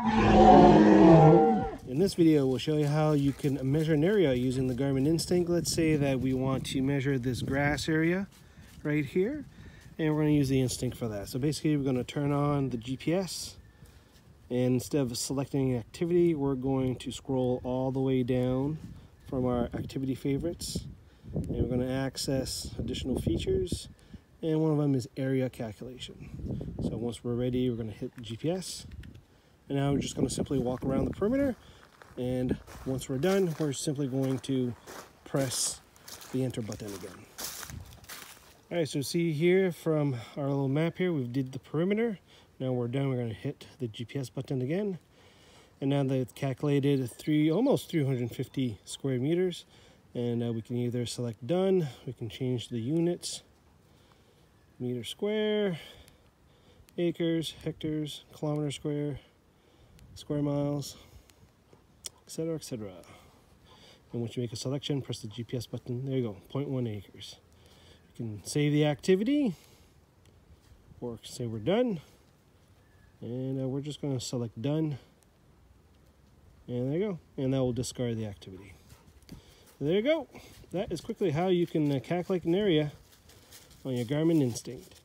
In this video, we'll show you how you can measure an area using the Garmin Instinct. Let's say that we want to measure this grass area right here, and we're going to use the Instinct for that. So basically, we're going to turn on the GPS, and instead of selecting activity, we're going to scroll all the way down from our activity favorites, and we're going to access additional features, and one of them is area calculation. So once we're ready, we're going to hit GPS, and now we're just going to simply walk around the perimeter and once we're done, we're simply going to press the enter button again. All right, so see here from our little map here, we've did the perimeter. Now we're done, we're gonna hit the GPS button again. And now it's calculated three, almost 350 square meters, and uh, we can either select done, we can change the units, meter square, acres, hectares, kilometer square, square miles, etc., etc. And once you make a selection, press the GPS button. There you go, 0.1 acres. You can save the activity, or say we're done. And uh, we're just going to select done. And there you go. And that will discard the activity. There you go. That is quickly how you can uh, calculate an area on your Garmin Instinct.